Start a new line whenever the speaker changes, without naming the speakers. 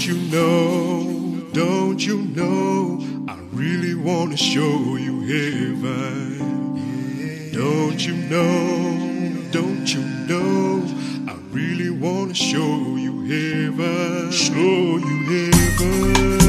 Don't you know, don't you know, I really want to show you heaven. Don't you know, don't you know, I really want to show you heaven. Show you heaven.